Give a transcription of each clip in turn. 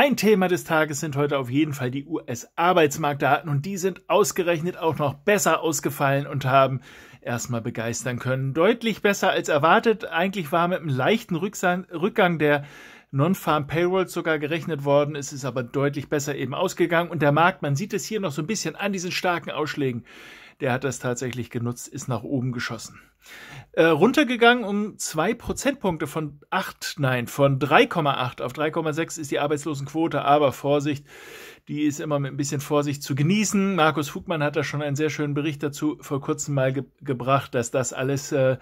Ein Thema des Tages sind heute auf jeden Fall die US-Arbeitsmarktdaten und die sind ausgerechnet auch noch besser ausgefallen und haben erstmal begeistern können. Deutlich besser als erwartet. Eigentlich war mit einem leichten Rückgang der Non-Farm Payrolls sogar gerechnet worden. Es ist aber deutlich besser eben ausgegangen und der Markt, man sieht es hier noch so ein bisschen an diesen starken Ausschlägen, der hat das tatsächlich genutzt, ist nach oben geschossen. Äh, runtergegangen um zwei Prozentpunkte von acht, nein, von 3,8 auf 3,6 ist die Arbeitslosenquote, aber Vorsicht, die ist immer mit ein bisschen Vorsicht zu genießen. Markus Fugmann hat da schon einen sehr schönen Bericht dazu vor kurzem mal ge gebracht, dass das alles äh,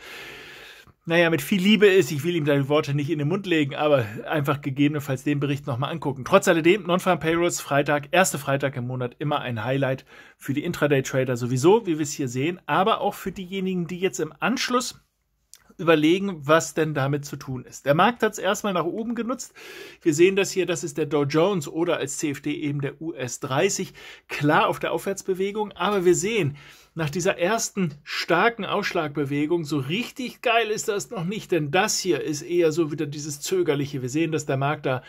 naja, mit viel Liebe ist. Ich will ihm die Worte nicht in den Mund legen, aber einfach gegebenenfalls den Bericht nochmal angucken. Trotz alledem, Non-Farm Payrolls Freitag, erste Freitag im Monat, immer ein Highlight für die Intraday-Trader sowieso, wie wir es hier sehen, aber auch für diejenigen, die jetzt im Anschluss überlegen, was denn damit zu tun ist. Der Markt hat es erstmal nach oben genutzt. Wir sehen das hier, das ist der Dow Jones oder als CFD eben der US 30, klar auf der Aufwärtsbewegung, aber wir sehen, nach dieser ersten starken Ausschlagbewegung, so richtig geil ist das noch nicht, denn das hier ist eher so wieder dieses Zögerliche. Wir sehen, dass der Markt da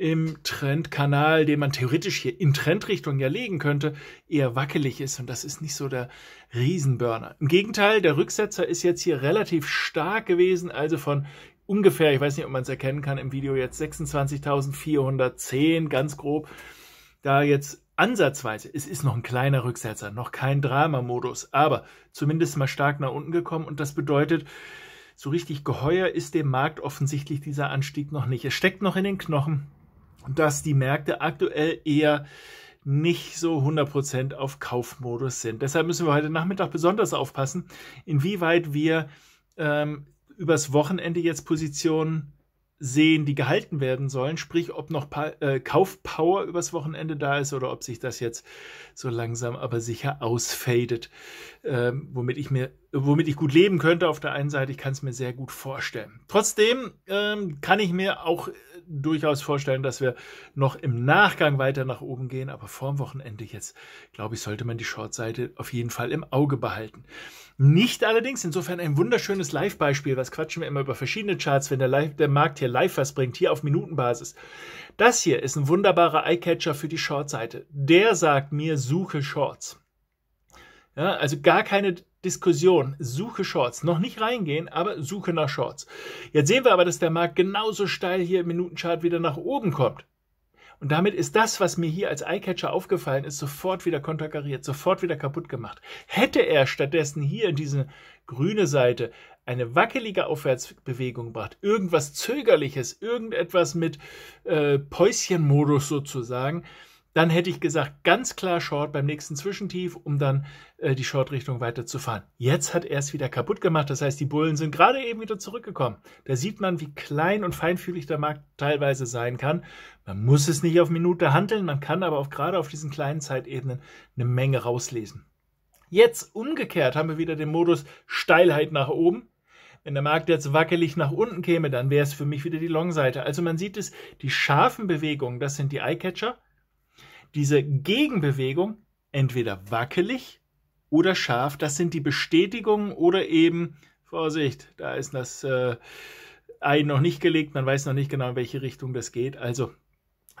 im Trendkanal, den man theoretisch hier in Trendrichtung ja legen könnte, eher wackelig ist und das ist nicht so der Riesenburner. Im Gegenteil, der Rücksetzer ist jetzt hier relativ stark gewesen, also von ungefähr, ich weiß nicht, ob man es erkennen kann im Video jetzt 26.410, ganz grob, da jetzt ansatzweise, es ist noch ein kleiner Rücksetzer, noch kein Dramamodus, aber zumindest mal stark nach unten gekommen und das bedeutet, so richtig geheuer ist dem Markt offensichtlich dieser Anstieg noch nicht. Es steckt noch in den Knochen, dass die Märkte aktuell eher nicht so 100% auf Kaufmodus sind. Deshalb müssen wir heute Nachmittag besonders aufpassen, inwieweit wir ähm, übers Wochenende jetzt Positionen sehen, die gehalten werden sollen, sprich, ob noch pa äh, Kaufpower übers Wochenende da ist oder ob sich das jetzt so langsam aber sicher ausfadet, ähm, womit ich mir, womit ich gut leben könnte. Auf der einen Seite, ich kann es mir sehr gut vorstellen. Trotzdem ähm, kann ich mir auch durchaus vorstellen, dass wir noch im Nachgang weiter nach oben gehen, aber vorm Wochenende jetzt, glaube ich, sollte man die Short-Seite auf jeden Fall im Auge behalten. Nicht allerdings, insofern ein wunderschönes Live-Beispiel, was quatschen wir immer über verschiedene Charts, wenn der, Live, der Markt hier live was bringt, hier auf Minutenbasis. Das hier ist ein wunderbarer Eye-Catcher für die Short-Seite. Der sagt mir, suche Shorts. Ja, also gar keine Diskussion, suche Shorts. Noch nicht reingehen, aber suche nach Shorts. Jetzt sehen wir aber, dass der Markt genauso steil hier im Minutenchart wieder nach oben kommt. Und damit ist das, was mir hier als Eyecatcher aufgefallen ist, sofort wieder konterkariert, sofort wieder kaputt gemacht. Hätte er stattdessen hier in diese grüne Seite eine wackelige Aufwärtsbewegung gebracht, irgendwas Zögerliches, irgendetwas mit äh, Päuschenmodus sozusagen, dann hätte ich gesagt, ganz klar Short beim nächsten Zwischentief, um dann äh, die Short-Richtung weiterzufahren. Jetzt hat er es wieder kaputt gemacht. Das heißt, die Bullen sind gerade eben wieder zurückgekommen. Da sieht man, wie klein und feinfühlig der Markt teilweise sein kann. Man muss es nicht auf Minute handeln, man kann aber auch gerade auf diesen kleinen Zeitebenen eine Menge rauslesen. Jetzt umgekehrt haben wir wieder den Modus Steilheit nach oben. Wenn der Markt jetzt wackelig nach unten käme, dann wäre es für mich wieder die Long-Seite. Also man sieht es, die scharfen Bewegungen, das sind die Eyecatcher diese Gegenbewegung entweder wackelig oder scharf, das sind die Bestätigungen oder eben, Vorsicht, da ist das äh, Ei noch nicht gelegt, man weiß noch nicht genau, in welche Richtung das geht, also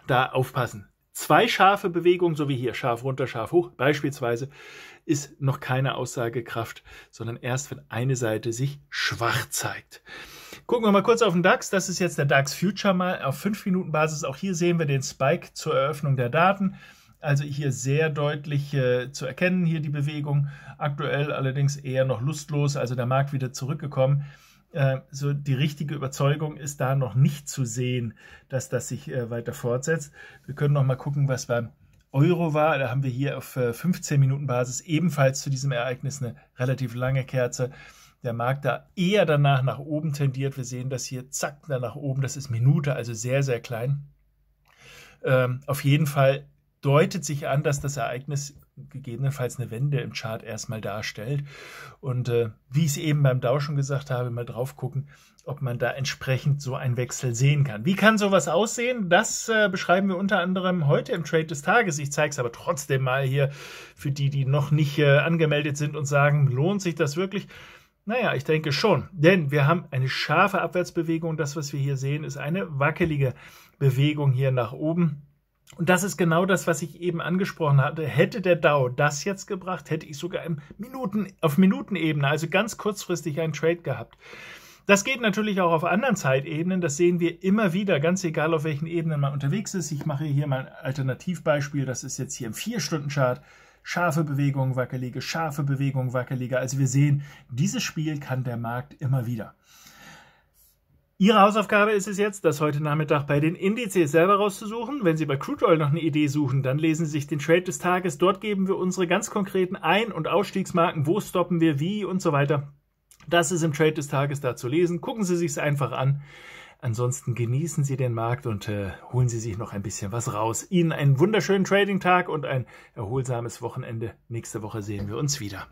da aufpassen. Zwei scharfe Bewegungen, so wie hier, scharf runter, scharf hoch, beispielsweise, ist noch keine Aussagekraft, sondern erst, wenn eine Seite sich schwach zeigt. Gucken wir mal kurz auf den DAX. Das ist jetzt der DAX Future mal auf 5 Minuten Basis. Auch hier sehen wir den Spike zur Eröffnung der Daten. Also hier sehr deutlich äh, zu erkennen, hier die Bewegung. Aktuell allerdings eher noch lustlos, also der Markt wieder zurückgekommen. Äh, so die richtige Überzeugung ist da noch nicht zu sehen, dass das sich äh, weiter fortsetzt. Wir können noch mal gucken, was beim Euro war. Da haben wir hier auf 15 äh, Minuten Basis ebenfalls zu diesem Ereignis eine relativ lange Kerze der Markt da eher danach nach oben tendiert. Wir sehen das hier, zack, da nach oben. Das ist Minute, also sehr, sehr klein. Ähm, auf jeden Fall deutet sich an, dass das Ereignis gegebenenfalls eine Wende im Chart erstmal darstellt. Und äh, wie ich es eben beim Dow schon gesagt habe, mal drauf gucken, ob man da entsprechend so einen Wechsel sehen kann. Wie kann sowas aussehen? Das äh, beschreiben wir unter anderem heute im Trade des Tages. Ich zeige es aber trotzdem mal hier für die, die noch nicht äh, angemeldet sind und sagen, lohnt sich das wirklich? Naja, ich denke schon, denn wir haben eine scharfe Abwärtsbewegung. Das, was wir hier sehen, ist eine wackelige Bewegung hier nach oben. Und das ist genau das, was ich eben angesprochen hatte. Hätte der DAO das jetzt gebracht, hätte ich sogar im Minuten, auf Minutenebene, also ganz kurzfristig einen Trade gehabt. Das geht natürlich auch auf anderen Zeitebenen. Das sehen wir immer wieder, ganz egal auf welchen Ebenen man unterwegs ist. Ich mache hier mal ein Alternativbeispiel. Das ist jetzt hier im 4-Stunden-Chart. Scharfe Bewegung, wackelige, scharfe Bewegung, wackelige. Also wir sehen, dieses Spiel kann der Markt immer wieder. Ihre Hausaufgabe ist es jetzt, das heute Nachmittag bei den Indizes selber rauszusuchen. Wenn Sie bei Crude Oil noch eine Idee suchen, dann lesen Sie sich den Trade des Tages. Dort geben wir unsere ganz konkreten Ein- und Ausstiegsmarken, wo stoppen wir, wie und so weiter. Das ist im Trade des Tages da zu lesen. Gucken Sie sich es einfach an. Ansonsten genießen Sie den Markt und äh, holen Sie sich noch ein bisschen was raus. Ihnen einen wunderschönen Trading-Tag und ein erholsames Wochenende. Nächste Woche sehen wir uns wieder.